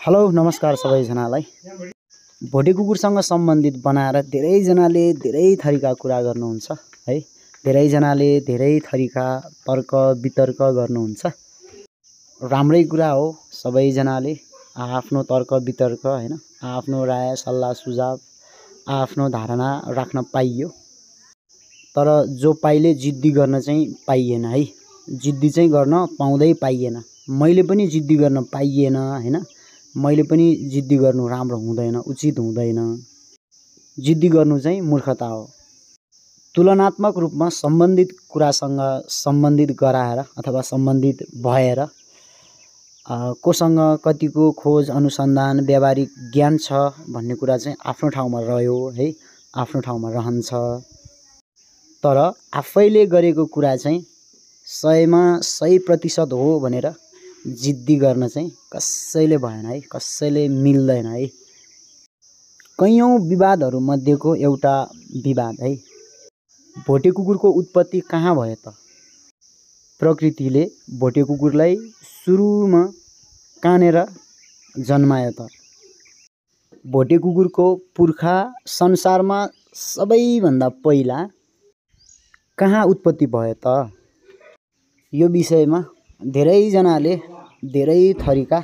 Hello नमस्कार सबैजनालाई। भोटे कुकुरसँग सम्बन्धित बनाएर धेरैजनाले धेरै थरीका कुरा गर्नुहुन्छ है? धेरैजनाले धेरै थरीका तर्क वितर्क गर्नुहुन्छ। राम्रै कुरा हो सबैजनाले। आफ्नो तर्क वितर्क होइन? आफ्नो राय सल्लाह सुझाव आफ्नो धारणा राख्न पाइयो। तर जो पाइले जिद्दी गर्न चाहिँ पाइएन है? जिद्दी चाहिँ गर्न पाउँदै पाइएन। मैले पनि जिद्दी गर्न पाइएन होइन? मैले पनि जिद्दी गर्नु राम्रो हुँदैन उचित हुँदैन। जिद्दी गर्नु चाहिँ मूर्खता हो। तुलनात्मक रूपमा सम्बन्धित कुरासँग सम्बन्धित गराएर अथवा सम्बन्धित भएर कोसँग कतिको खोज अनुसन्धान व्यावहारिक ज्ञान छ भन्ने कुरा चाहिँ आफ्नो ठाउँमा रह्यो है? आफ्नो ठाउँमा रहन्छ। तर आफैले गरेको कुरा चाहिँ सयमा सय प्रतिशत हो भनेर जिद्दी गर्न चाहिँ कसैले भएन है कसैले मिल्दैन है। कैयौँ विवादहरूमध्येको एउटा विवाद है। भोटे कुकुरको उत्पत्ति कहाँ भयो त? प्रकृतिले भोटे कुकुरलाई सुरुमा कानेर जन्मायो त। भोटे कुकुरको पुर्खा संसारमा सबैभन्दा पहिला कहाँ उत्पत्ति भयो त? यो विषयमा धेरैजनाले धेरै थरीका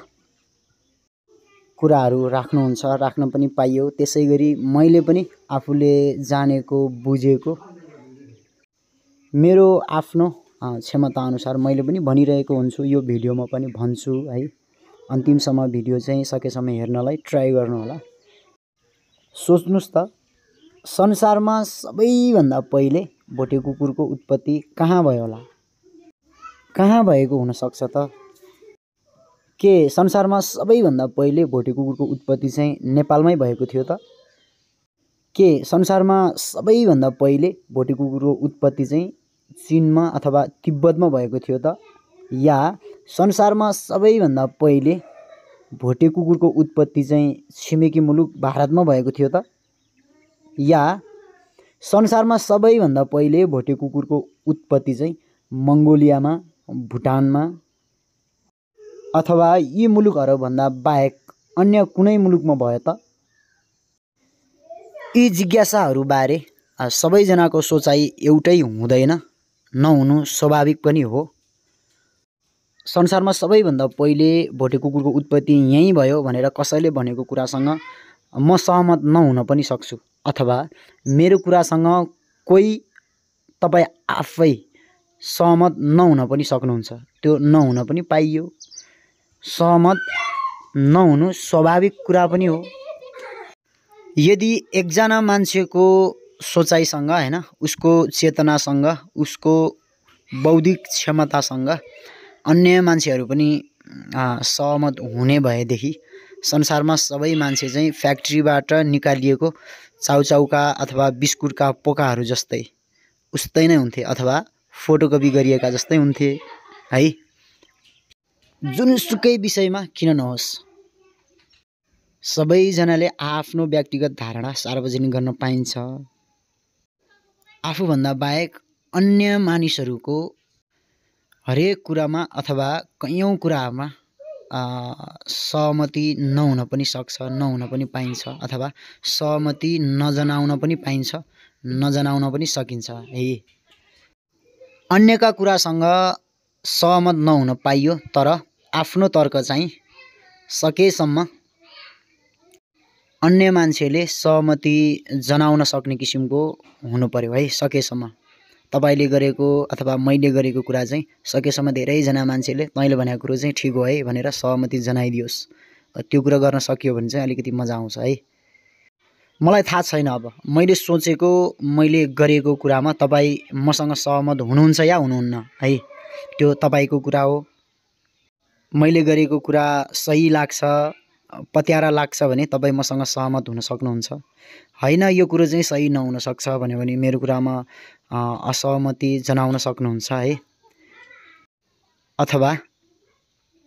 कुराहरू राख्नुहुन्छ राख्न पनि पाइयो। त्यसै गरी मैले पनि आफूले जानेको बुझेको मेरो आफ्नो क्षमताअनुसार मैले पनि भनिरहेको हुन्छु। यो भिडियोमा पनि भन्छु है। अन्तिमसम्म भिडियो चाहिँ सकेसम्म हेर्नलाई ट्राई गर्नुहोला। सोच्नुहोस् त संसारमा सबैभन्दा पहिले भोटे कुकुरको उत्पत्ति कहाँ भयो होला? कहाँ भएको हुनसक्छ त? के संसारमा सबैभन्दा पहिले भोटे कुकुरको उत्पत्ति चाहिँ नेपालमै भएको थियो त? के संसारमा सबैभन्दा पहिले भोटे कुकुरको उत्पत्ति चाहिँ चिनमा अथवा तिब्बतमा भएको थियो त? या संसारमा सबैभन्दा पहिले भोटे कुकुरको उत्पत्ति चाहिँ छिमेकी मुलुक भारतमा भएको थियो त? या संसारमा सबैभन्दा पहिले भोटे कुकुरको उत्पत्ति चाहिँ मङ्गोलियामा भुटानमा अथवा यी मुलुकहरूभन्दा बाहेक अन्य कुनै मुलुकमा भयो त? यी जिज्ञासाहरूबारे सबैजनाको सोचाइ एउटै हुँदैन नहुनु स्वाभाविक पनि हो। संसारमा सबैभन्दा पहिले भोटे कुकुरको उत्पत्ति यहीँ भयो भनेर कसैले भनेको कुरासँग म सहमत नहुन पनि सक्छु अथवा मेरो कुरासँग कोही तपाईँ आफै सहमत नहुन पनि सक्नुहुन्छ। त्यो नहुन पनि पाइयो। सहमत नहुनु स्वाभाविक कुरा पनि हो। यदि एकजना मान्छेको सोचाइसँग होइन उसको चेतनासँग उसको बौद्धिक क्षमतासँग अन्य मान्छेहरू पनि सहमत हुने भएदेखि संसारमा सबै मान्छे चाहिँ फ्याक्ट्रीबाट निकालिएको चाउचाउका अथवा बिस्कुटका पोकाहरू जस्तै उस्तै नै हुन्थे अथवा फोटोकपी गरिएका जस्तै हुन्थे है? जुनसुकै विषयमा किन नहोस्? सबैजनाले आफ्नो व्यक्तिगत धारणा सार्वजनिक गर्न पाइन्छ। आफूभन्दा बाहेक अन्य मानिसहरूको हरेक कुरामा अथवा कैयौँ कुरामा सहमति नहुन पनि सक्छ नहुन पनि पाइन्छ अथवा सहमति नजनाउन पनि पाइन्छ नजनाउन पनि सकिन्छ है? अन्यका कुरासँग सहमत नहुन पाइयो तर आफ्नो तर्क चाहिँ सकेसम्म अन्य मान्छेले सहमति जनाउन सक्ने किसिमको हुनु पऱ्यो है सकेसम्म। तपाईँले गरेको अथवा मैले गरेको कुरा चाहिँ सकेसम्म धेरैजना मान्छेले तैँले भनेको कुरो चाहिँ ठिक हो है भनेर सहमति जनाइदियोस्। त्यो कुरा गर्न सकियो भने चाहिँ अलिकति मजा आउँछ है। मलाई थाहा छैन अब। मैले सोचेको मैले गरेको कुरामा तपाईँ मसँग सहमत हुनुहुन्छ या हुनुहुन्न? है त्यो तपाईँको कुरा हो। मैले गरेको कुरा सही लाग्छ पत्यारा लाग्छ भने तपाईँ मसँग सहमत हुन सक्नुहुन्छ। होइन यो कुरो चाहिँ सही नहुनसक्छ भन्यो भने मेरो कुरामा असहमति जनाउन सक्नुहुन्छ है। अथवा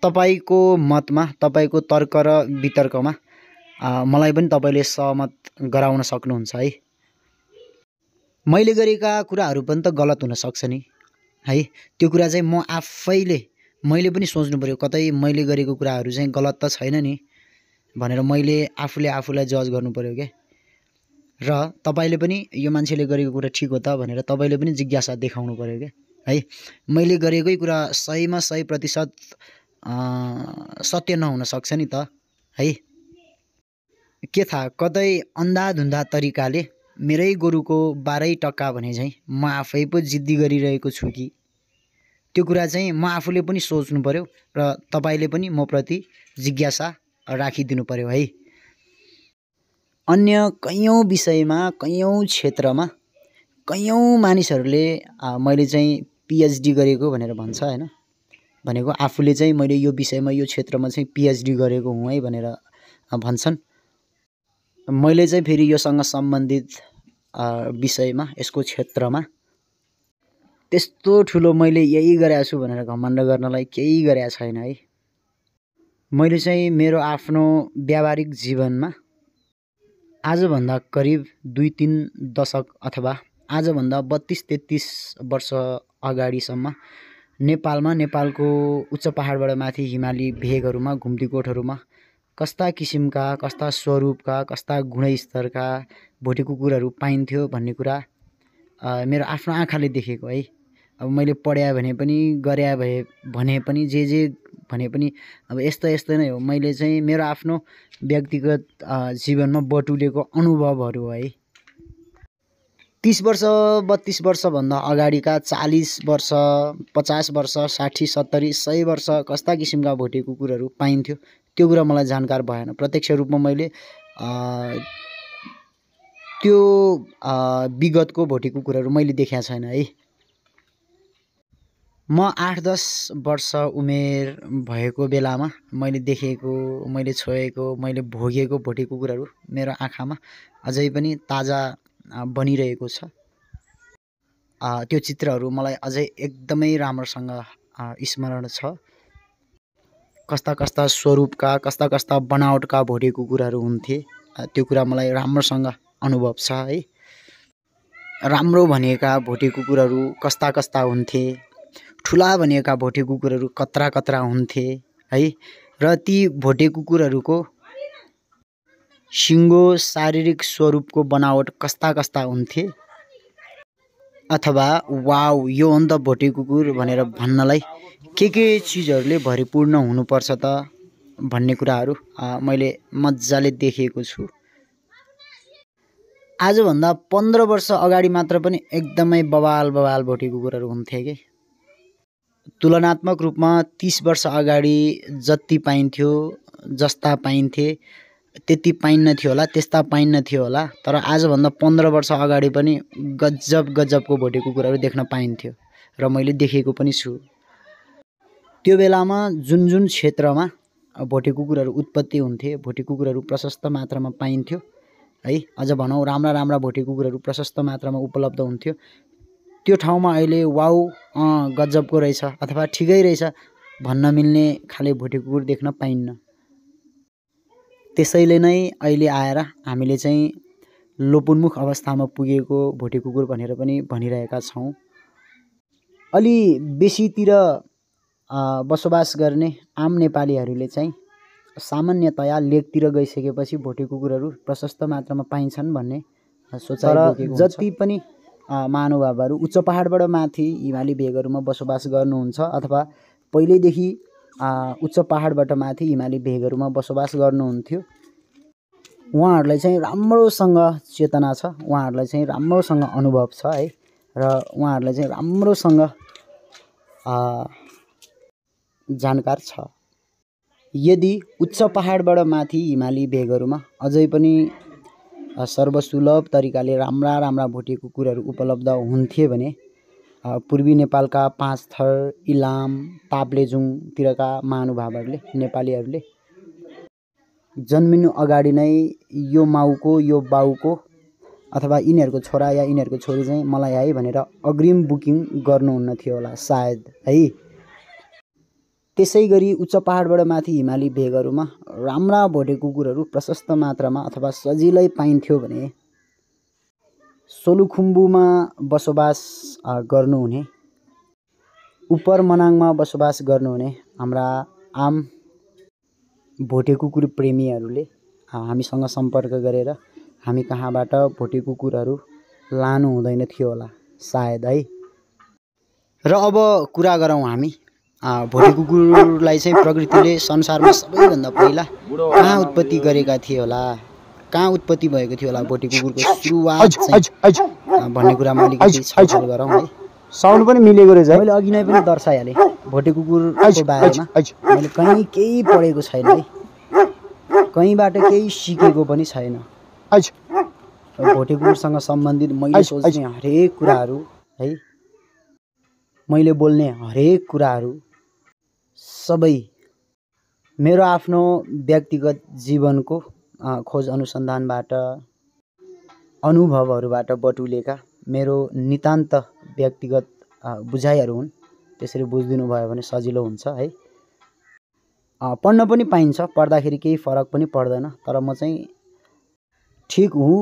तपाईँको मतमा तपाईँको तर्क र वितर्कमा मलाई पनि तपाईँले सहमत गराउन सक्नुहुन्छ है। मैले गरेका कुराहरू पनि त गलत हुनसक्छ नि है। त्यो कुरा चाहिँ म आफैले मैले पनि सोच्नु पऱ्यो कतै मैले गरेको कुराहरू चाहिँ गलत त छैन नि भनेर मैले आफूले आफूलाई जज गर्नु पऱ्यो क्या र तपाईँले पनि यो मान्छेले गरेको कुरा ठिक हो त भनेर तपाईँले पनि जिज्ञासा देखाउनु पऱ्यो क्या है मैले गरेकै कुरा सहीमा सय प्रतिशत सत्य नहुन सक्छ नि त है। के थाहा कतै अन्धाधुन्धा तरिकाले मेरै गोरुको बाह्रै टक्का भने चाहिँ म आफै पो जिद्दी गरिरहेको छु कि? त्यो कुरा चाहिँ म आफूले पनि सोच्नु पऱ्यो र तपाईँले पनि म प्रति जिज्ञासा राखिदिनु पऱ्यो है। अन्य कैयौँ विषयमा कैयौँ क्षेत्रमा कैयौँ मानिसहरूले मैले चाहिँ पिएचडी गरेको भनेर भन्छ होइन। भनेको आफूले चाहिँ मैले यो विषयमा यो क्षेत्रमा चाहिँ पिएचडी गरेको हुँ है भनेर भन्छन्। मैले चाहिँ फेरि योसँग सम्बन्धित विषयमा यसको क्षेत्रमा त्यस्तो ठुलो मैले यही गरेको छु भनेर घमण्ड गर्नलाई केही गरेको छैन है। मैले चाहिँ मेरो आफ्नो व्यावहारिक जीवनमा आजभन्दा करिब दुई तिन दशक अथवा आजभन्दा बत्तिस तेत्तिस वर्ष अगाडिसम्म नेपालमा नेपालको उच्च पाहाडबाट माथि हिमाली भेगहरूमा घुम्ती कोठहरूमा कस्ता किसिमका कस्ता स्वरूपका कस्ता गुणस्तरका भोटे कुकुरहरू पाइन्थ्यो भन्ने कुरा मेरो आफ्नो आँखाले देखेको है। अब मैले पढ्या भने पनि गरे भए भने पनि जे जे भने पनि अब यस्तो यस्तो नै हो। मैले चाहिँ मेरो आफ्नो व्यक्तिगत जीवनमा बटुलेको अनुभवहरू है तिस वर्ष बत्तिस वर्षभन्दा अगाडिका चालिस वर्ष पचास वर्ष साठी सत्तरी सय वर्ष कस्ता किसिमका भोटे कुकुरहरू पाइन्थ्यो। त्यो कुरा मलाई जानकार भएन। प्रत्यक्ष रूपमा मैले त्यो विगतको भोटे कुकुरहरू मैले देखाएको छैन है। म आठ दस वर्ष उमेर भएको बेलामा मैले देखेको मैले छोएको मैले भोगेको भोटे कुकुरहरू मेरो आँखामा अझै पनि ताजा बनिरहेको छ। त्यो चित्रहरू मलाई अझै एकदमै राम्रोसँग स्मरण छ। कस्ता कस्ता स्वरूपका कस्ता कस्ता बनावटका भोटे कुकुरहरू हुन्थे। त्यो कुरा मलाई राम्रोसँग अनुभव छ है। राम्रो भनेका भोटे कुकुरहरू कस्ता कस्ता हुन्थे। ठुला भनेका भोटे कुकुरहरू कत्रा कत्रा हुन्थे है। र ती भोटे कुकुरहरूको सिङ्गो शारीरिक स्वरूपको बनावट कस्ता कस्ता हुन्थे। अथवा वाउ यो हो नि त भोटे कुकुर भनेर भन्नलाई के के चिजहरूले भरिपूर्ण हुनुपर्छ त भन्ने कुराहरू मैले मजाले देखेको छु। आजभन्दा पन्ध्र वर्ष अगाडि मात्र पनि एकदमै बवाल बवाल भोटे कुकुरहरू हुन्थे कि? तुलनात्मक रूपमा तिस वर्ष अगाडि जति पाइन्थ्यो जस्ता पाइन्थे त्यति पाइन्न थियो होला त्यस्ता पाइन्न थियो होला तर आजभन्दा पन्ध्र वर्ष अगाडि पनि गजब गजबको भोटे कुकुरहरू देख्न पाइन्थ्यो र मैले देखेको पनि छु। त्यो बेलामा जुन जुन क्षेत्रमा भोटे कुकुरहरू उत्पत्ति हुन्थे भोटे कुकुरहरू प्रशस्त मात्रामा पाइन्थ्यो है अझ भनौँ राम्रा राम्रा भोटे कुकुरहरू प्रशस्त मात्रामा उपलब्ध हुन्थ्यो त्यो ठाउँमा अहिले वाउ गजबको रहेछ अथवा ठिकै रहेछ भन्न मिल्ने खाले भोटे कुकुर देख्न पाइन्न। त्यसैले नै अहिले आएर हामीले चाहिँ लोपोन्मुख अवस्थामा पुगेको भोटे कुकुर भनेर पनि भनिरहेका छौँ। अलि बेसीतिर बसोबास गर्ने आम नेपालीहरूले चाहिँ सामान्यतया लेकतिर गइसकेपछि भोटे कुकुरहरू प्रशस्त मात्रामा पाइन्छन् भन्ने सोचाइ जति पनि महानुभावहरू उच्च पाहाडबाट माथि हिमाली भेगहरूमा बसोबास गर्नुहुन्छ अथवा पहिल्यैदेखि उच्च पाहाडबाट माथि हिमाली भेगहरूमा बसोबास गर्नुहुन्थ्यो। उहाँहरूलाई चाहिँ राम्रोसँग चेतना छ उहाँहरूलाई चाहिँ राम्रोसँग अनुभव छ है। र उहाँहरूलाई चाहिँ राम्रोसँग जानकार छ। यदि उच्च पाहाडबाट माथि हिमाली भेगहरूमा अझै पनि सर्वसुलभ तरिकाले राम्रा राम्रा भोटे कुकुरहरू उपलब्ध हुन्थे भने पूर्वी नेपालका पाँच थर इलाम ताप्लेजुङतिरका महानुभावहरूले नेपालीहरूले जन्मिनु अगाडि नै यो माउको यो बाउको अथवा यिनीहरूको छोरा या यिनीहरूको छोरी चाहिँ मलाई है भनेर अग्रिम बुकिङ गर्नुहुन्न थियो होला सायद है? त्यसै गरी उच्च पाहाडबाट माथि हिमाली भेगहरूमा राम्रा भोटे कुकुरहरू प्रशस्त मात्रामा अथवा सजिलै पाइन्थ्यो भने सोलुखुम्बुमा बसोबास गर्नुहुने। उपर मनाङमा बसोबास गर्नुहुने हाम्रा आम भोटे कुकुर प्रेमीहरूले हामीसँग सम्पर्क गरेर हामी कहाँबाट भोटे कुकुरहरू लानु हुँदैन थियो होला सायद है। र अब कुरा गरौँ हामी भोटे कुकुरलाई चाहिँ प्रकृतिले संसारमा सबैभन्दा पहिला कहाँ उत्पत्ति गरेका थिए होला? कहाँ उत्पत्ति भएको थियो होला भोटे कुकुरको सुरुवात चाहिँ? भन्ने कुरामा अलिकति छलफल गरौँ है। साउन्ड पनि मिलेको रहेछ मैले अघि नै पनि दर्शाइहालेँ। भोटे कुकुरको बारेमा मैले कहीँ केही पढेको छैन है। कहीँबाट केही सिकेको पनि छैन। भोटे कुकुरसँग सम्बन्धित मैले सोच्ने हरेक कुराहरू है। मैले बोल्ने हरेक कुराहरू सबै मेरो आफ्नो व्यक्तिगत जीवनको खोज अनुसन्धानबाट अनुभवहरूबाट बटुलेका मेरो नितान्त व्यक्तिगत बुझाइहरू हुन्। त्यसरी बुझिदिनु भयो भने सजिलो हुन्छ है। पढ्न पनि पाइन्छ पढ्दाखेरि केही फरक पनि पर्दैन तर म चाहिँ ठिक हुँ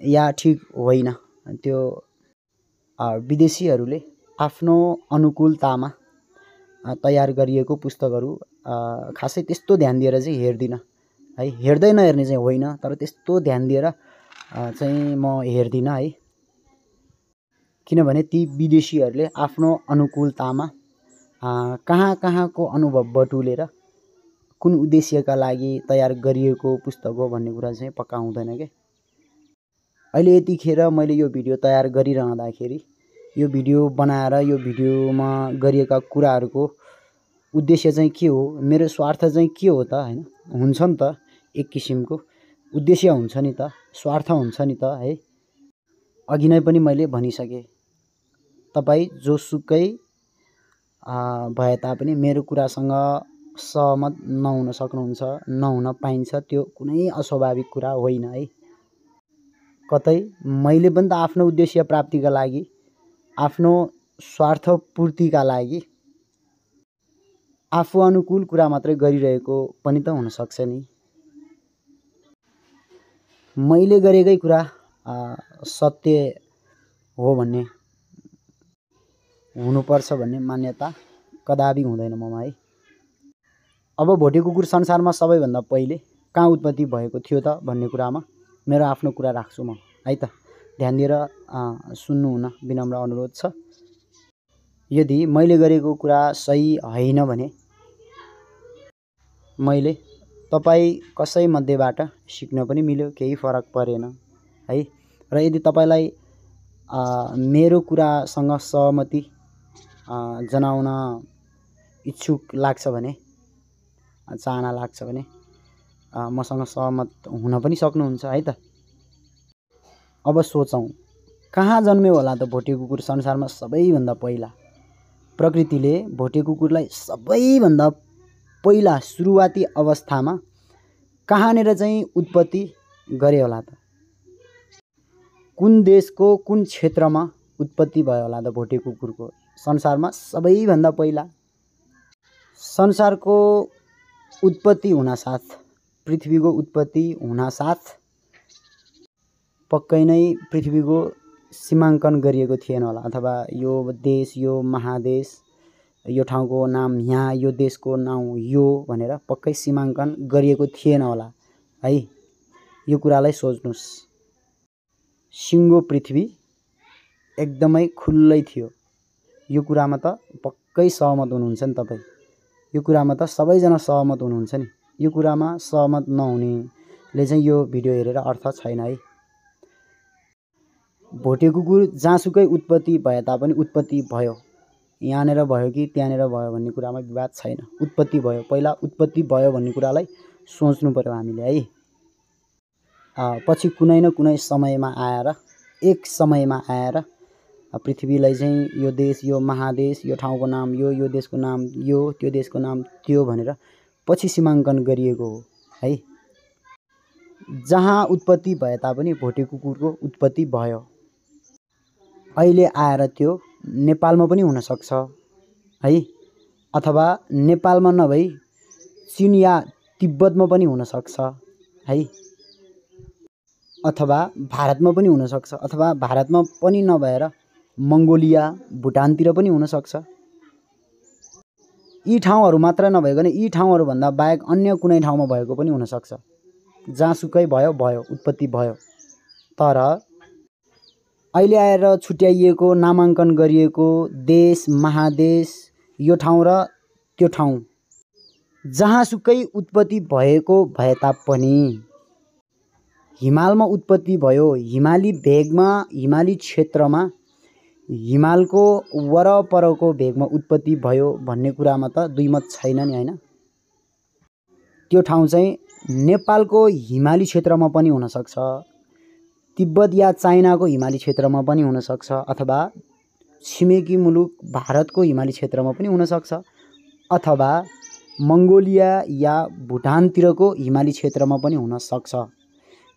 या ठिक होइन त्यो विदेशीहरूले आफ्नो अनुकूलतामा तयार गरिएको पुस्तकहरू खासै त्यस्तो ध्यान दिएर चाहिँ हेर्दिनँ। है हेर्दै नहेर्ने चाहिँ होइन तर त्यस्तो ध्यान दिएर चाहिँ म हेर्दिनँ है। किनभने ती विदेशीहरूले आफ्नो अनुकूलतामा कहाँ कहाँको अनुभव बटुलेर कुन उद्देश्यका लागि तयार गरिएको पुस्तक हो भन्ने कुरा चाहिँ पक्का हुँदैन क्या अहिले यतिखेर मैले यो भिडियो तयार गरिरहँदाखेरि यो भिडियो बनाएर यो भिडियोमा गरिएका कुराहरूको उद्देश्य चाहिँ के हो मेरो स्वार्थ चाहिँ के हो त होइन? हुन्छ नि त एक किसिमको उद्देश्य हुन्छ नि त स्वार्थ हुन्छ नि त है। अघि नै पनि मैले भनिसकेँ। तपाईँ जोसुकै भए तापनि मेरो कुरासँग सहमत नहुन सक्नुहुन्छ नहुन पाइन्छ त्यो कुनै अस्वाभाविक कुरा होइन है। कतै मैले पनि त आफ्नो उद्देश्य प्राप्तिका लागि आफ्नो स्वार्थ पूर्तिका लागि आफू अनुकूल कुरा मात्रै गरिरहेको पनि त हुनसक्छ नि। मैले गरेकै कुरा सत्य हो भन्ने हुनुपर्छ भन्ने मान्यता कदापि हुँदैन ममा है। अब भोटे कुकुर संसारमा सबैभन्दा पहिले कहाँ उत्पत्ति भएको थियो त भन्ने कुरामा मेरो आफ्नो कुरा राख्छु म है त। ध्यान दिएर सुन्नुहुन विनम्र अनुरोध छ। यदि मैले गरेको कुरा सही होइन भने मैले तपाईँ कसैमध्येबाट सिक्न पनि मिल्यो केही फरक परेन है? र यदि तपाईँलाई मेरो कुरासँग सहमति जनाउन इच्छुक लाग्छ भने चाहना लाग्छ भने मसँग सहमत हुन पनि सक्नुहुन्छ है त? अब सोचौँ कहाँ जन्म्यो होला त भोटे कुकुर संसारमा सबैभन्दा पहिला? प्रकृतिले भोटे कुकुरलाई सबैभन्दा पहिला सुरुवाती अवस्थामा कहाँनिर चाहिँ उत्पत्ति गरे होला त? कुन देशको कुन क्षेत्रमा उत्पत्ति भयो होला त भोटे कुकुरको? संसारमा सबैभन्दा पहिला। संसारको उत्पत्ति हुनासाथ पृथ्वीको उत्पत्ति हुनासाथ पक्कै नै पृथ्वीको सीमाङ्कन गरिएको थिएन होला अथवा यो देश यो महादेश यो ठाउँको नाम यहाँ यो देशको नाउँ यो भनेर पक्कै सीमाङ्कन गरिएको थिएन होला। है यो कुरालाई सोच्नुहोस् सिङ्गो पृथ्वी एकदमै खुल्लै थियो। यो कुरामा त पक्कै सहमत हुनुहुन्छ नि तपाईँ। यो कुरामा त सबैजना सहमत हुनुहुन्छ नि। यो कुरामा सहमत नहुनेले चाहिँ यो भिडियो हेरेर अर्थ छैन है। भोटे कुकुर जहाँसुकै उत्पत्ति भए तापनि उत्पत्ति भयो। यहाँनिर भयो कि त्यहाँनिर भयो भन्ने कुरामा विवाद छैन। उत्पत्ति भयो। पहिला उत्पत्ति भयो भन्ने कुरालाई सोच्नु पऱ्यो हामीले है। पछि कुनै न कुनै समयमा आएर एक समयमा आएर पृथ्वीलाई चाहिँ यो देश यो महादेश यो ठाउँको नाम यो यो देशको नाम यो त्यो देशको नाम त्यो भनेर पछि सीमाङ्कन गरिएको हो है। जहाँ उत्पत्ति भए तापनि भोटे कुकुरको उत्पत्ति भयो। अहिले आएर त्यो नेपालमा पनि हुनसक्छ है? अथवा नेपालमा नभई चिन या तिब्बतमा पनि हुनसक्छ है? अथवा भारतमा पनि हुनसक्छ अथवा भारतमा पनि नभएर मङ्गोलिया भुटानतिर पनि हुनसक्छ। यी ठाउँहरू मात्र नभइकन यी ठाउँहरूभन्दा बाहेक अन्य कुनै ठाउँमा भएको पनि हुनसक्छ। जहाँसुकै भयो भयो उत्पत्ति भयो। तर अहिले आएर छुट्याइएको नामाङ्कन गरिएको देश महादेश यो ठाउँ र त्यो ठाउँ। जहाँसुकै उत्पत्ति भएको भए तापनि। हिमालमा उत्पत्ति भयो। हिमाली भेगमा हिमाली क्षेत्रमा हिमालको वरपरको भेगमा उत्पत्ति भयो भन्ने कुरामा त दुई मत छैन नि होइन? त्यो ठाउँ चाहिँ नेपालको हिमाली क्षेत्रमा पनि हुनसक्छ। तिब्बत या चाइनाको हिमाली क्षेत्रमा पनि हुनसक्छ अथवा छिमेकी मुलुक भारतको हिमाली क्षेत्रमा पनि हुनसक्छ अथवा मङ्गोलिया या भुटानतिरको हिमाली क्षेत्रमा पनि हुनसक्छ।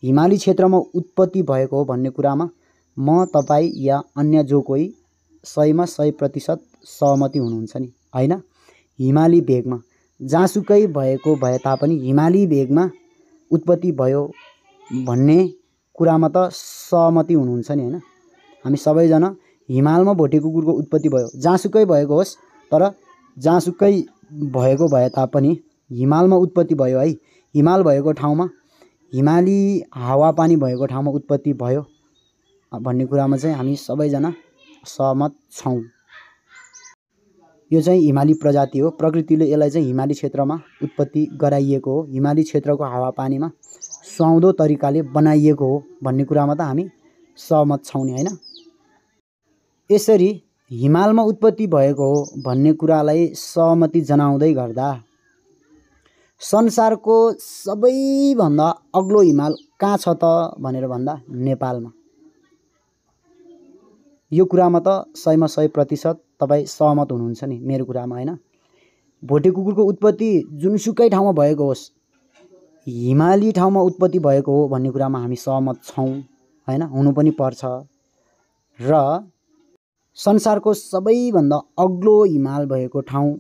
हिमाली क्षेत्रमा उत्पत्ति भएको हो भन्ने कुरामा म तपाईँ या अन्य जो कोही सयमा सय प्रतिशत सहमति हुनुहुन्छ नि होइन? हिमाली भेगमा जहाँसुकै भएको भए तापनि हिमाली भेगमा उत्पत्ति भयो भन्ने कुरामा त सहमति हुनुहुन्छ नि होइन? हामी सबैजना हिमालमा भोटे कुकुरको उत्पत्ति भयो। जहाँसुकै भएको होस् तर जहाँसुकै भएको भए तापनि हिमालमा उत्पत्ति भयो है। हिमाल भएको ठाउँमा हिमाली हावापानी भएको ठाउँमा उत्पत्ति भयो भन्ने कुरामा चाहिँ हामी सबैजना सहमत छौँ। यो चाहिँ हिमाली प्रजाति हो। प्रकृतिले यसलाई चाहिँ हिमाली क्षेत्रमा उत्पत्ति गराइएको हो। हिमाली क्षेत्रको हावापानीमा सुहाउँदो तरिकाले बनाइएको हो भन्ने कुरामा त हामी सहमत छौँ नि होइन? यसरी हिमालमा उत्पत्ति भएको हो भन्ने कुरालाई सहमति जनाउँदै गर्दा संसारको सबैभन्दा अग्लो हिमाल कहाँ छ त भनेर भन्दा नेपालमा। यो कुरामा त सयमा सय प्रतिशत तपाईँ सहमत हुनुहुन्छ नि मेरो कुरामा होइन? भोटे कुकुरको उत्पत्ति जुनसुकै ठाउँमा भएको होस् हिमाली ठाउँमा उत्पत्ति भएको हो भन्ने कुरामा हामी सहमत छौँ होइन? हुनु पनि पर्छ। र संसारको सबैभन्दा अग्लो हिमाल भएको ठाउँ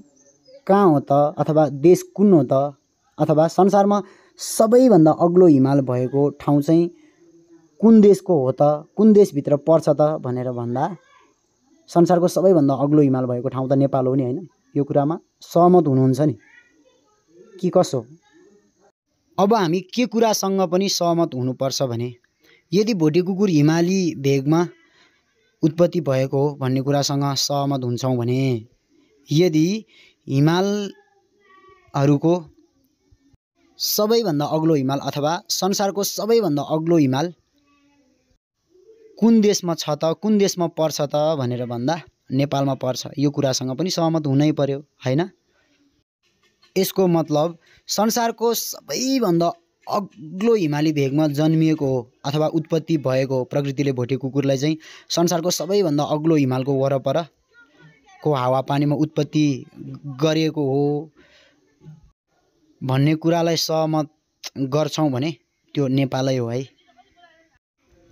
कहाँ हो त? अथवा देश कुन हो त? अथवा संसारमा सबैभन्दा अग्लो हिमाल भएको ठाउँ चाहिँ कुन देशको हो त? कुन देशभित्र पर्छ त? भनेर भन्दा संसारको सबैभन्दा अग्लो हिमाल भएको ठाउँ त नेपाल हो नि होइन? यो कुरामा सहमत हुनुहुन्छ नि? कि कसो? अब हामी के कुरासँग पनि सहमत हुनुपर्छ भने यदि भोटे कुकुर हिमाली भेगमा उत्पत्ति भएको हो भन्ने कुरासँग सहमत हुन्छौँ भने यदि हिमालहरूको सबैभन्दा अग्लो हिमाल अथवा संसारको सबैभन्दा अग्लो हिमाल कुन देशमा छ त कुन देशमा पर्छ त भनेर भन्दा नेपालमा पर्छ। यो कुरासँग पनि सहमत हुनै पर्यो होइन? यसको मतलब संसारको सबैभन्दा अग्लो हिमाली भेगमा जन्मिएको हो अथवा उत्पत्ति भएको प्रकृतिले भोटे कुकुरलाई चाहिँ संसारको सबैभन्दा अग्लो हिमालको वरपरको हावापानीमा उत्पत्ति गरेको हो भन्ने कुरालाई सहमत गर्छौँ भने त्यो नेपालै हो है।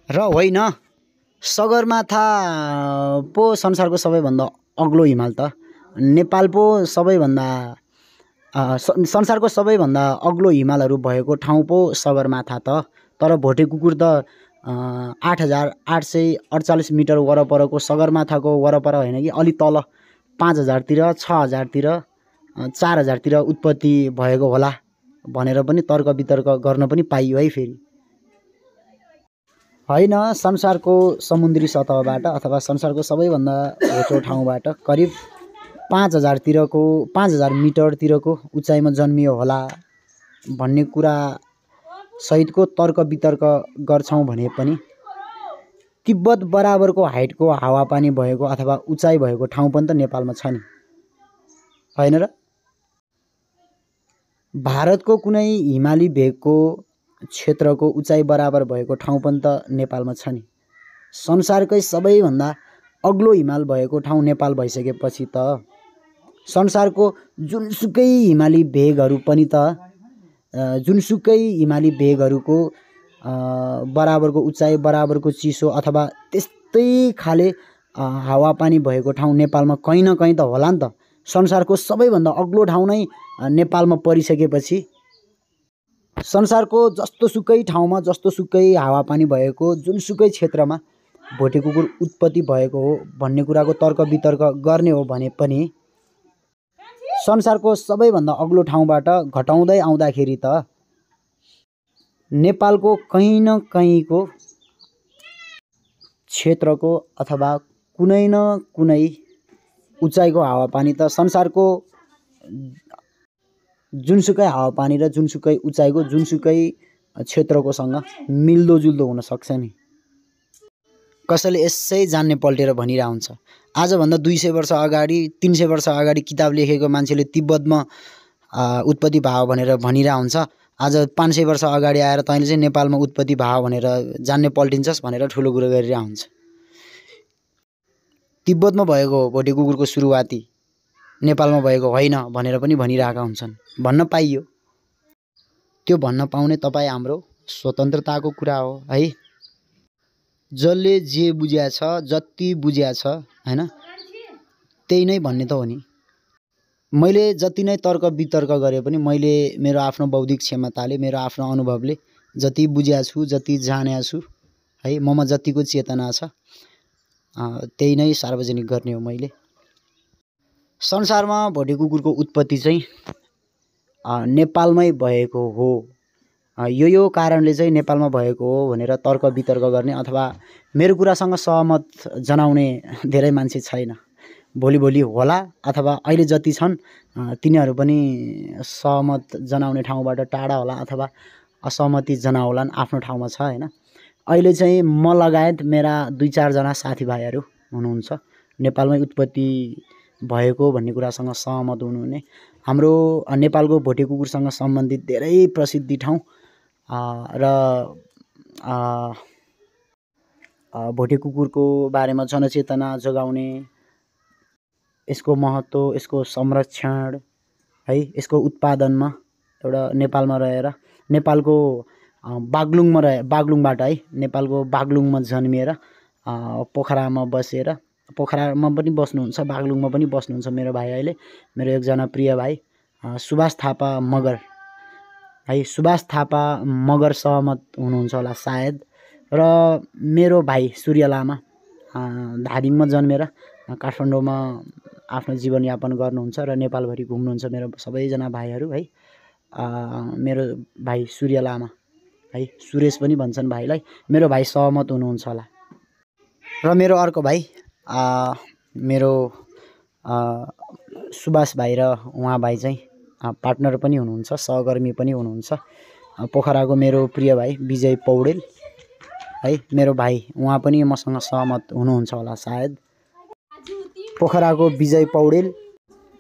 र होइन सगरमाथा पो संसारको सबैभन्दा अग्लो हिमाल त। नेपाल पो सबैभन्दा संसारको सबैभन्दा अग्लो हिमालहरू भएको ठाउँ पो सगरमाथा त तर भोटे कुकुर त आठ हजार आठ सय अडचालिस मिटर वरपरको सगरमाथाको वरपर होइन कि अलि तल पाँच हजारतिर छ हजारतिर चार हजारतिर उत्पत्ति भएको होला भनेर पनि तर्क वितर्क गर्न पनि पाइयो है फेरि। होइन संसारको समुद्री सतहबाट अथवा संसारको सबैभन्दा होचो ठाउँबाट करिब पाँच हजारतिरको पाँच हजार मिटरतिरको उचाइमा जन्मियो होला भन्ने कुरा सहितको तर्क वितर्क गर्छौँ भने पनि तिब्बत बराबरको हाइटको हावापानी भएको अथवा उचाइ भएको ठाउँ पनि त नेपालमा छ नि। होइन र? भारतको कुनै हिमाली भेगको क्षेत्रको उचाइ बराबर भएको ठाउँ पनि त नेपालमा छ नि। संसारकै सबैभन्दा अग्लो हिमाल भएको ठाउँ नेपाल भइसकेपछि त संसारको जुनसुकै हिमाली भेगहरू पनि त जुनसुकै हिमाली भेगहरूको बराबरको उचाइ बराबरको चिसो अथवा त्यस्तै खाले हावापानी भएको ठाउँ नेपालमा कहीँ न कहीँ त होला नि त। संसारको सबैभन्दा अग्लो ठाउँ नै नेपालमा परिसकेपछि संसारको जस्तोसुकै ठाउँमा जस्तोसुकै हावापानी भएको जुनसुकै क्षेत्रमा भोटे कुकुर उत्पत्ति भएको हो भन्ने कुराको तर्क वितर्क गर्ने हो भने पनि संसारको सबैभन्दा अग्लो ठाउँबाट घटाउँदै आउँदाखेरि त नेपालको कहीँ न कहीँको क्षेत्रको अथवा कुनै न कुनै उचाइको हावापानी त संसारको जुनसुकै हावापानी र जुनसुकै उचाइको जुनसुकै क्षेत्रकोसँग मिल्दोजुल्दो हुनसक्छ नि। कसैले यसै जान्ने पल्टेर भनिरहेको हुन्छ आजभन्दा दुई सय वर्ष अगाडि तिन सय वर्ष अगाडि किताब लेखेको मान्छेले तिब्बतमा उत्पत्ति भाव भनेर भनिरहेको हुन्छ। आज पाँच सय वर्ष अगाडि आएर तैँले चाहिँ नेपालमा उत्पत्ति भाव भनेर जान्ने पल्टिन्छस् भनेर ठुलो कुरो गरिरहेको हुन्छ। तिब्बतमा भएको भोटे कुकुरको सुरुवाती नेपालमा भएको होइन भनेर पनि भनिरहेका हुन्छन्। भन्न पाइयो। त्यो भन्न पाउने तपाईँ हाम्रो स्वतन्त्रताको कुरा हो है? जसले जे बुझ्या छ जति बुझ्या छ होइन? त्यही नै भन्ने त हो नि। मैले जति नै तर्क वितर्क गरे पनि मैले मेरो आफ्नो बौद्धिक क्षमताले मेरो आफ्नो अनुभवले जति बुझ्या छु जति जान्या छु है ममा जतिको चेतना छ त्यही नै सार्वजनिक गर्ने हो मैले। संसारमा भोटे कुकुरको उत्पत्ति चाहिँ नेपालमै भएको हो। यो यो कारणले चाहिँ नेपालमा भएको हो भनेर तर्क वितर्क गर्ने अथवा मेरो कुरासँग सहमत जनाउने धेरै मान्छे छैन। भोलि भोलि होला अथवा अहिले जति छन् तिनीहरू पनि सहमत जनाउने ठाउँबाट टाढा होला अथवा असहमति जनाउलान् आफ्नो ठाउँमा छ होइन। अहिले चाहिँ म लगायत मेरा दुई चारजना साथीभाइहरू हुनुहुन्छ। नेपालमै उत्पत्ति भएको भन्ने कुरासँग सहमत हुनुहुने। हाम्रो नेपालको भोटे कुकुरसँग सम्बन्धित धेरै प्रसिद्धि ठाउँ र भोटे कुकुरको बारेमा जनचेतना जगाउने यसको महत्त्व यसको संरक्षण है यसको उत्पादनमा एउटा नेपालमा रहेर नेपालको बागलुङमा रहे बागलुङबाट है नेपालको बागलुङमा जन्मिएर पोखरामा बसेर पोखरामा पनि बस्नुहुन्छ बागलुङमा पनि बस्नुहुन्छ मेरो भाइ अहिले मेरो एकजना प्रिय भाइ सुभाष थापा मगर। है सुभाष थापा मगर सहमत हुनुहुन्छ होला सायद। र मेरो भाइ सूर्य लामा धादिङमा जन्मेर काठमाडौँमा आफ्नो जीवनयापन गर्नुहुन्छ र नेपालभरि घुम्नुहुन्छ मेरो सबैजना भाइहरू है। मेरो भाइ सूर्य लामा है। सुरेश पनि भन्छन् भाइलाई। मेरो भाइ सहमत हुनुहुन्छ होला। र मेरो अर्को भाइ मेरो सुभाष भाइ र उहाँ भाइ चाहिँ पार्टनर पनि हुनुहुन्छ सहकर्मी पनि हुनुहुन्छ। पोखराको मेरो प्रिय भाइ विजय पौडेल। है मेरो भाइ उहाँ पनि मसँग सहमत हुनुहुन्छ होला सायद। पोखराको विजय पौडेल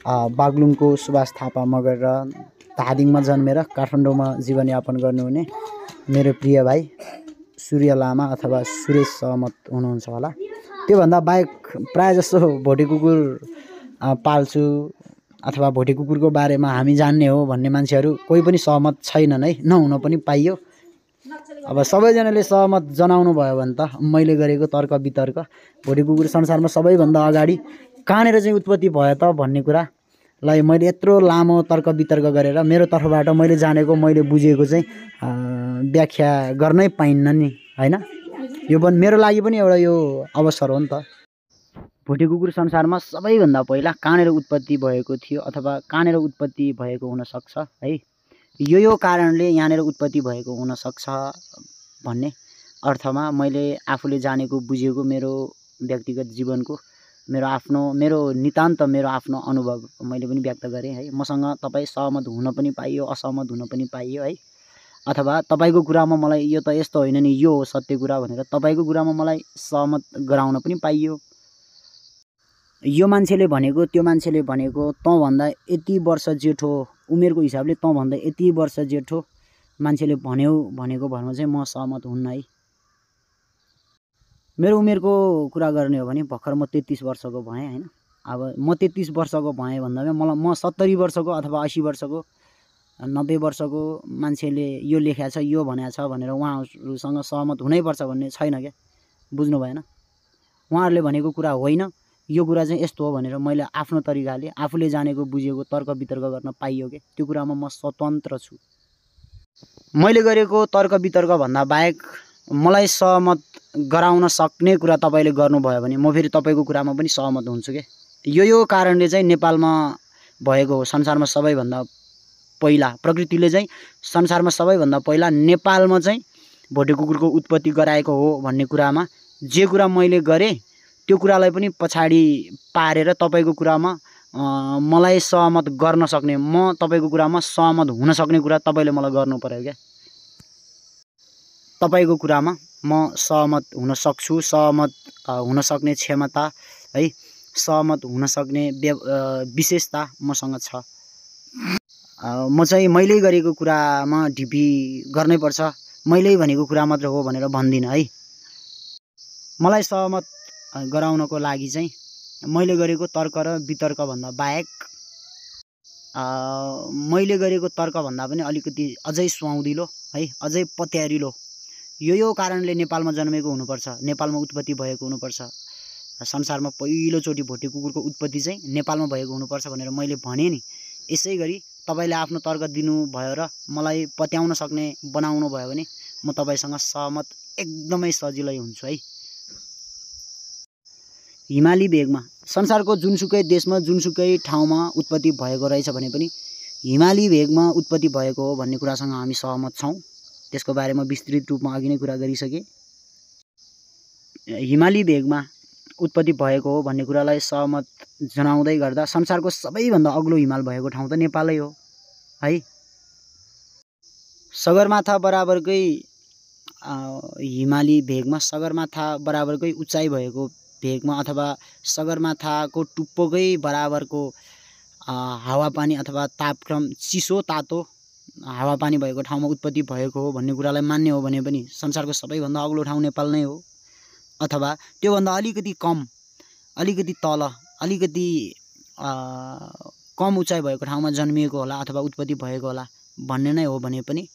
बागलुङको सुभाष थापा मगर र धादिङमा जन्मेर काठमाडौँमा जीवनयापन गर्नुहुने मेरो प्रिय भाइ सूर्य लामा अथवा सुरेश सहमत हुनुहुन्छ होला। त्योभन्दा बाहेक प्रायः जस्तो भोटे कुकुर पाल्छु अथवा भोटे कुकुरको बारेमा हामी जान्ने हो भन्ने मान्छेहरू कोही पनि सहमत छैनन् है नहुन पनि पाइयो। अब सबैजनाले सहमत जनाउनु भयो भने त मैले गरेको तर्क वितर्क। भोटे कुकुर संसारमा सबैभन्दा अगाडि कहाँनिर चाहिँ उत्पत्ति भयो त भन्ने कुरालाई मैले यत्रो लामो तर्क वितर्क गरेर मेरो तर्फबाट मैले जानेको मैले बुझेको चाहिँ व्याख्या गर्नै पाइन्न नि होइन? यो पनि मेरो लागि पनि एउटा यो अवसर हो नि त। भोटे कुकुर संसारमा सबैभन्दा पहिला कहाँनिर उत्पत्ति भएको थियो अथवा कहाँनिर उत्पत्ति भएको हुनसक्छ है? यो यो कारणले यहाँनिर उत्पत्ति भएको हुनसक्छ भन्ने अर्थमा मैले आफूले जानेको बुझेको मेरो व्यक्तिगत जीवनको मेरो आफ्नो मेरो नितान्त मेरो आफ्नो अनुभव मैले पनि व्यक्त गरेँ है? मसँग तपाईँ सहमत हुन पनि पाइयो असहमत हुन पनि पाइयो है? अथवा तपाईँको कुरामा मलाई यो त यस्तो होइन नि यो हो सत्य कुरा भनेर तपाईँको कुरामा मलाई सहमत गराउन पनि पाइयो। यो मान्छेले भनेको त्यो मान्छेले भनेको तँभन्दा यति वर्ष जेठो उमेरको हिसाबले तँभन्दा यति वर्ष जेठो मान्छेले भन्यो भनेको भरमा चाहिँ म सहमत हुन्न है। मेरो उमेरको कुरा गर्ने हो भने भर्खर म तेत्तिस वर्षको भएँ होइन? अब म तेत्तिस वर्षको भएँ भन्दा मलाई म सत्तरी वर्षको अथवा असी वर्षको नब्बे वर्षको मान्छेले यो लेखेको छ यो भनेको छ भनेर उहाँहरूसँग सहमत हुनैपर्छ भन्ने छैन क्या? बुझ्नु भएन। उहाँहरूले भनेको कुरा होइन। यो कुरा चाहिँ यस्तो हो भनेर मैले आफ्नो तरिकाले आफूले जानेको बुझेको तर्क वितर्क गर्न पाइयो कि? त्यो कुरामा म स्वतन्त्र छु। मैले गरेको तर्क वितर्कभन्दा बाहेक मलाई सहमत गराउन सक्ने कुरा तपाईँले गर्नुभयो भने म फेरि तपाईँको कुरामा पनि सहमत हुन्छु कि? यो यो कारणले चाहिँ नेपालमा भएको हो। संसारमा सबैभन्दा पहिला प्रकृतिले चाहिँ संसारमा सबैभन्दा पहिला नेपालमा चाहिँ भोटे कुकुरको उत्पत्ति गराएको हो भन्ने कुरामा जे कुरा मैले गरेँ त्यो कुरालाई पनि पछाडि पारेर तपाईँको कुरामा मलाई सहमत गर्न सक्ने म तपाईँको कुरामा सहमत हुन सक्ने कुरा तपाईँले मलाई गर्नु पऱ्यो क्या? तपाईँको कुरामा म सहमत हुन सक्छु सहमत हुन सक्ने क्षमता है सहमत हुन सक्ने विशेषता मसँग छ। म चाहिँ मैले गरेको कुरामा ढिपी गर्नैपर्छ। मैले भनेको कुरा मात्र हो भनेर भन्दिनँ है। मलाई सहमत गराउनको लागि चाहिँ मैले गरेको तर्क र वितर्कभन्दा बाहेक मैले गरेको तर्कभन्दा पनि अलिकति अझै सुहाउँदिलो है अझै पत्यारिलो। यो यो कारणले नेपालमा जन्मेको हुनुपर्छ नेपालमा उत्पत्ति भएको हुनुपर्छ। संसारमा पहिलोचोटि भोटे कुकुरको उत्पत्ति चाहिँ नेपालमा भएको हुनुपर्छ भनेर मैले भनेँ नि। यसै गरी तपाईँले आफ्नो तर्क दिनुभयो र मलाई पत्याउन सक्ने बनाउनु भयो भने म तपाईँसँग सहमत एकदमै सजिलै हुन्छु है। हिमाली भेगमा संसारको जुनसुकै देशमा जुनसुकै ठाउँमा उत्पत्ति भएको रहेछ भने पनि हिमाली भेगमा उत्पत्ति भएको हो भन्ने कुरासँग हामी सहमत छौँ। त्यसको बारेमा विस्तृत रूपमा अघि नै कुरा गरिसकेँ। हिमाली भेगमा उत्पत्ति भएको हो भन्ने कुरालाई सहमत जनाउँदै गर्दा संसारको सबैभन्दा अग्लो हिमाल भएको ठाउँ त नेपालै हो है? सगरमाथा बराबरकै हिमाली भेगमा सगरमाथा बराबरकै उचाइ भएको भेगमा अथवा सगरमाथाको टुप्पोकै बराबरको हावापानी अथवा तापक्रम चिसो तातो हावापानी भएको ठाउँमा उत्पत्ति भएको हो भन्ने कुरालाई मान्ने हो भने पनि संसारको सबैभन्दा अग्लो ठाउँ नेपाल नै हो। अथवा त्योभन्दा अलिकति कम अलिकति तल अलिकति कम उचाइ भएको ठाउँमा जन्मिएको होला अथवा उत्पत्ति भएको होला भन्ने नै हो भने पनि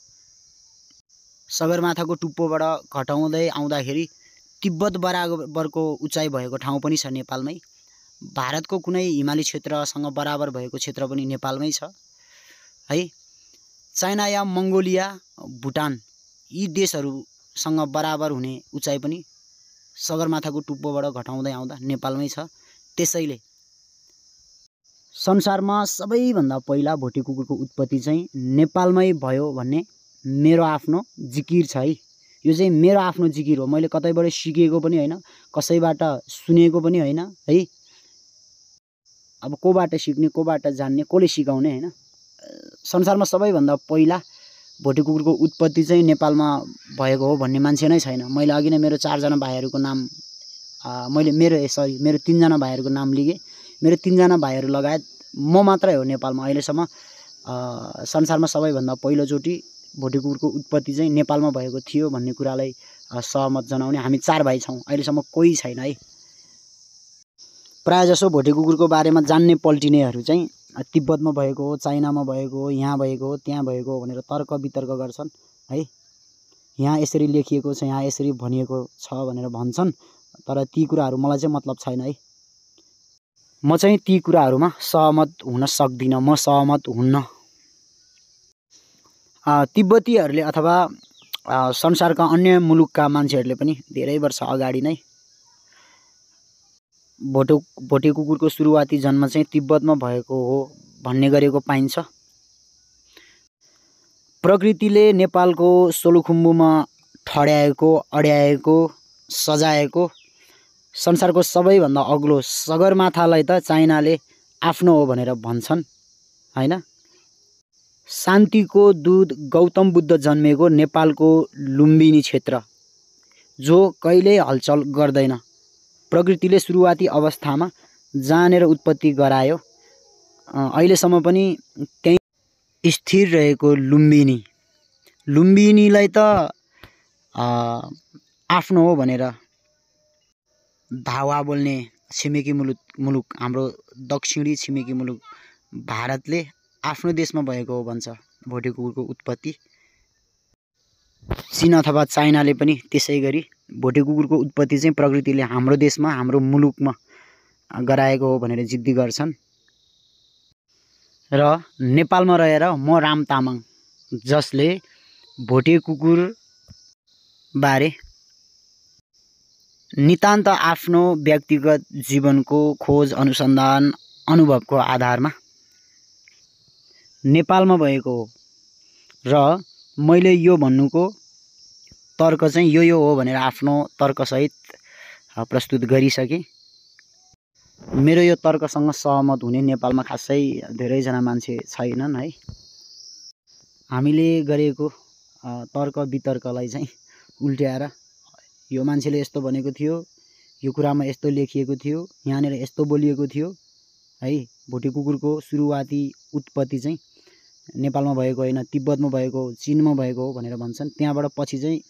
सगरमाथाको टुप्पोबाट घटाउँदै आउँदाखेरि तिब्बत बराबरको उचाइ भएको ठाउँ पनि छ नेपालमै। भारतको कुनै हिमाली क्षेत्रसँग बराबर भएको क्षेत्र पनि नेपालमै छ। है? चाइना या मङ्गोलिया भुटान यी देशहरूसँग बराबर हुने उचाइ पनि सगरमाथाको टुप्पोबाट घटाउँदै आउँदा नेपालमै छ। त्यसैले संसारमा सबैभन्दा पहिला भोटे कुकुरको उत्पत्ति चाहिँ नेपालमै भयो भन्ने मेरो आफ्नो जिकिर छ है। यो चाहिँ मेरो आफ्नो जिकिर हो। मैले कतैबाट सिकेको पनि होइन कसैबाट सुनेको पनि होइन है? अब कोबाट सिक्ने कोबाट जान्ने कसले सिकाउने होइन? संसारमा सबैभन्दा पहिला भोटे कुकुरको उत्पत्ति चाहिँ नेपालमा भएको हो भन्ने मान्छे नै छैन। मैले अघि नै मेरो चारजना भाइहरूको नाम मैले मेरो सरी मेरो तिनजना भाइहरूको नाम लिएँ। मेरो तिनजना भाइहरू लगायत म मात्रै हो नेपालमा अहिलेसम्म। संसारमा सबैभन्दा पहिलोचोटि भोटे कुकुरको उत्पत्ति चाहिँ नेपालमा भएको थियो भन्ने कुरालाई सहमत जनाउने हामी चार भाइ छौँ। अहिलेसम्म कोही छैन है। प्रायःजसो भोटे कुकुरको बारेमा जान्ने पल्टिनेहरू चाहिँ तिब्बतमा भएको हो चाइनामा भएको हो यहाँ भएको हो त्यहाँ भएको हो भनेर तर्क वितर्क गर्छन् है। यहाँ यसरी लेखिएको छ यहाँ यसरी भनिएको छ भनेर भन्छन् तर ती कुराहरू मलाई चाहिँ मतलब छैन है। म चाहिँ ती कुराहरूमा सहमत हुन सक्दिनँ म सहमत हुन्न तिब्बतीहरूले अथवा संसारका अन्य मुलुकका मान्छेहरूले पनि धेरै वर्ष अगाडि नै भोटे भोटे कुकुरको सुरुवाती जन्म चाहिँ तिब्बतमा भएको हो भन्ने गरेको पाइन्छ। प्रकृतिले नेपालको सोलुखुम्बुमा ठड्याएको अड्याएको सजाएको संसारको सबैभन्दा अग्लो सगरमाथालाई त चाइनाले आफ्नो हो भनेर भन्छन् होइन? शान्तिको दुध गौतम बुद्ध जन्मेको नेपालको लुम्बिनी क्षेत्र जो कहिल्यै हलचल गर्दैन। प्रकृतिले सुरुवाती अवस्थामा जहाँनिर उत्पत्ति गरायो। अहिलेसम्म पनि त्यहीँ स्थिर रहेको लुम्बिनी। लुम्बिनीलाई त आफ्नो हो भनेर धावा बोल्ने छिमेकी मुलुक मुलुक हाम्रो दक्षिणी छिमेकी मुलुक भारतले आफ्नो देशमा भएको हो भन्छ भोटे कुकुरको उत्पत्ति। चिन अथवा चाइनाले पनि त्यसै गरी भोटे कुकुरको उत्पत्ति चाहिँ प्रकृतिले हाम्रो देशमा हाम्रो मुलुकमा गराएको हो भनेर जिद्दी गर्छन्। र नेपालमा रहेर म राम तामाङ जसले भोटे कुकुरबारे नितान्त आफ्नो व्यक्तिगत जीवनको खोज अनुसन्धान अनुभवको आधारमा नेपालमा भएको हो। र मैले यो भन्नुको तर्क चाहिँ यो यो हो भनेर आफ्नो तर्कसहित प्रस्तुत गरिसकेँ। मेरो यो तर्कसँग सहमत हुने नेपालमा खासै धेरैजना मान्छे छैनन् है। हामीले गरेको तर्क वितर्कलाई चाहिँ उल्ट्याएर यो मान्छेले यस्तो भनेको थियो यो कुरामा यस्तो लेखिएको थियो यहाँनिर यस्तो बोलिएको थियो है। भोटे कुकुरको सुरुवाती उत्पत्ति चाहिँ नेपालमा भएको होइन तिब्बतमा भएको चिनमा भएको हो भनेर भन्छन्। त्यहाँबाट पछि चाहिँ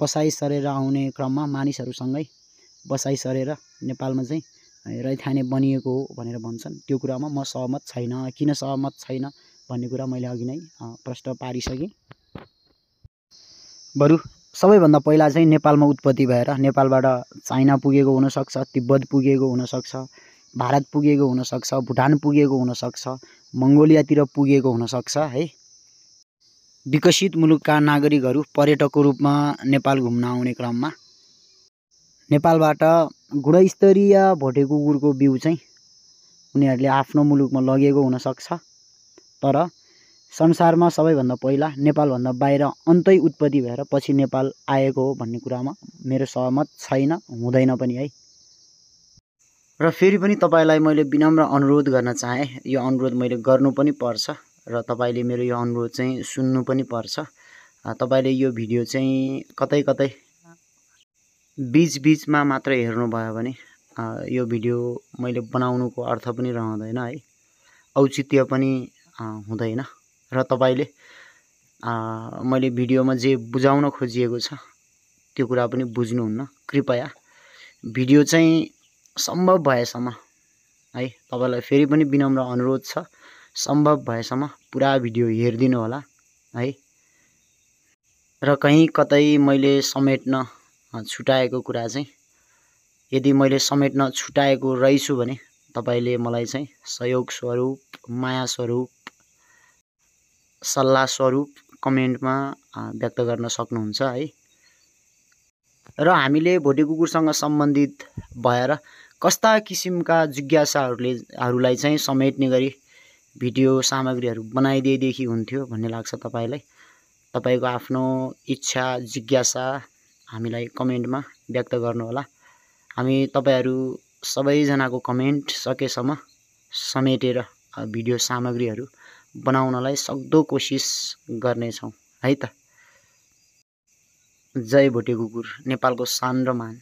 बसाइ सरेर आउने क्रममा मानिसहरूसँगै बसाइ सरेर नेपालमा चाहिँ रैथाने बनिएको हो भनेर भन्छन्। त्यो कुरामा म सहमत छैन। किन सहमत छैन भन्ने कुरा मैले अघि नै प्रश्न पारिसकेँ। बरु सबैभन्दा पहिला चाहिँ नेपालमा उत्पत्ति भएर नेपालबाट चाइना पुगेको हुनसक्छ तिब्बत पुगेको हुनसक्छ भारत पुगेको हुनसक्छ भुटान पुगेको हुनसक्छ मङ्गोलियातिर पुगेको हुनसक्छ है। विकसित मुलुकका नागरिकहरू पर्यटकको रूपमा नेपाल घुम्न आउने क्रममा। नेपालबाट गुणस्तरीय भोटे कुकुरको बिउ चाहिँ उनीहरूले आफ्नो मुलुकमा लगेको हुनसक्छ। तर संसारमा सबैभन्दा पहिला नेपालभन्दा बाहिर अन्तै उत्पत्ति भएर पछि नेपाल आएको हो भन्ने कुरामा मेरो सहमत छैन हुँदैन पनि है। र फेरि पनि तपाईँलाई मैले विनम्र अनुरोध गर्न चाहेँ। यो अनुरोध मैले गर्नु पनि पर्छ र तपाईँले मेरो यो अनुरोध चाहिँ सुन्नु पनि पर्छ। तपाईँले यो भिडियो चाहिँ कतै कतै बिच बिचमा मात्रै हेर्नुभयो भने यो भिडियो मैले बनाउनुको अर्थ पनि रहँदैन है। औचित्य पनि हुँदैन। र तपाईँले मैले भिडियोमा जे बुझाउन खोजिएको छ त्यो कुरा पनि बुझ्नुहुन्न। कृपया भिडियो चाहिँ सम्भव भएसम्म है? तपाईँलाई फेरि पनि विनम्र अनुरोध छ सम्भव भएसम्म पुरा भिडियो हेरिदिनु होला है? र कहीँ कतै मैले समेट्न छुटाएको कुरा चाहिँ यदि मैले समेट्न छुटाएको रहेछु भने तपाईँले मलाई चाहिँ सहयोग स्वरूप माया स्वरूप सल्लाह स्वरूप कमेन्टमा व्यक्त गर्न सक्नुहुन्छ है? र हामीले भोटे कुकुरसँग सम्बन्धित भएर कस्ता किसिमका जिज्ञासाहरूले हरूलाई चाहिँ समेट्ने गरी भिडियो सामग्रीहरू बनाइदिएदेखि हुन्थ्यो भन्ने लाग्छ तपाईँलाई। तपाईँको आफ्नो इच्छा जिज्ञासा हामीलाई कमेन्टमा व्यक्त गर्नुहोला। हामी तपाईँहरू सबैजनाको कमेन्ट सकेसम्म समेटेर भिडियो सामग्रीहरू बनाउनलाई सक्दो कोसिस गर्नेछौँ है त? जय भोटे कुकुर नेपालको सान र मान।